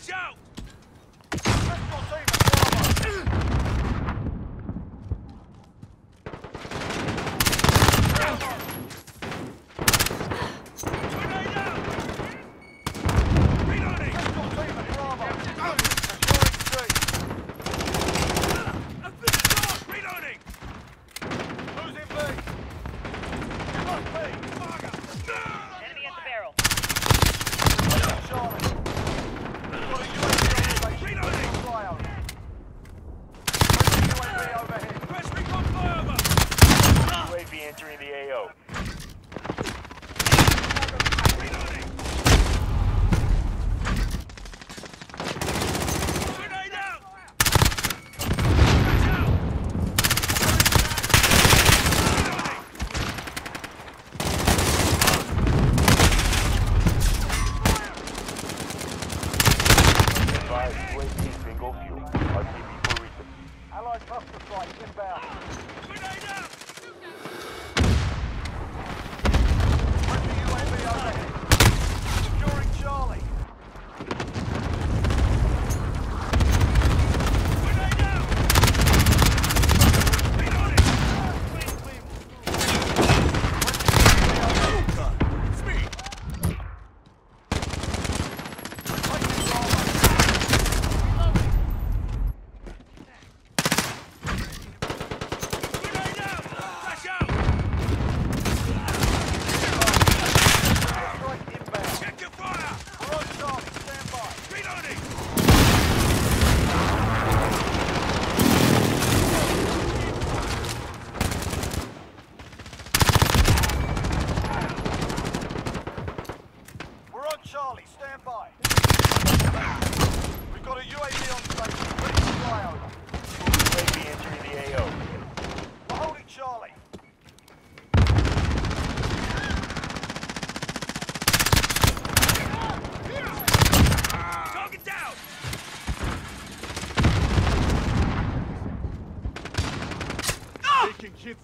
Watch out! UAV bingo fuel. RTB for recent. Allied cluster strike inbound.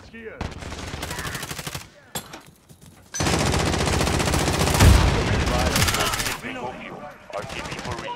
It's here. For reach.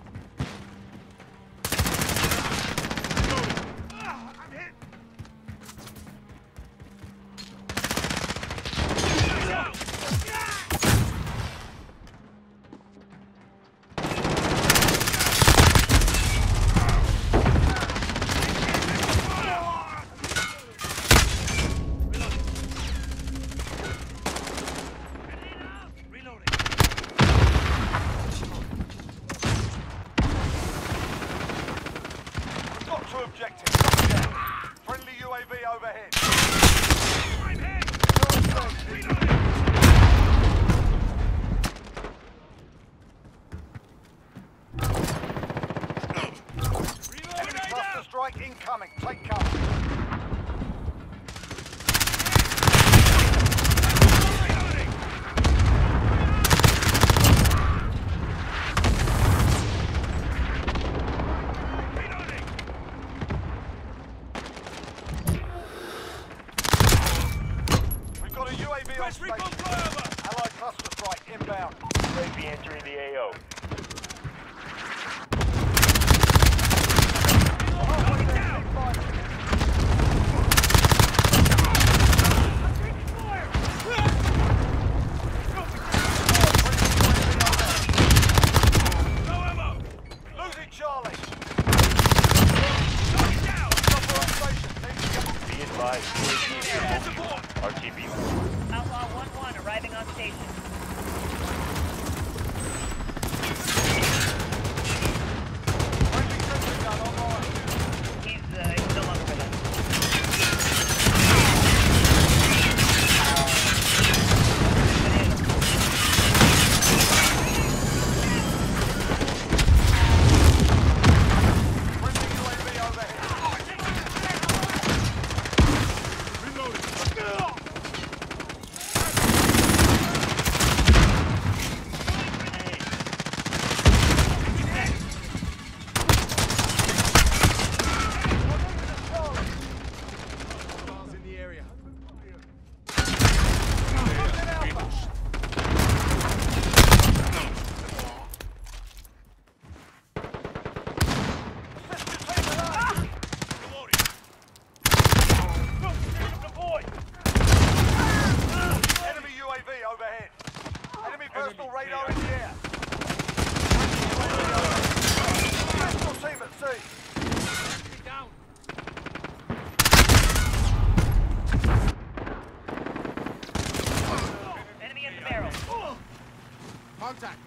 UAV overhead. advised, RTB. Outlaw 1-1 arriving on station. Contact.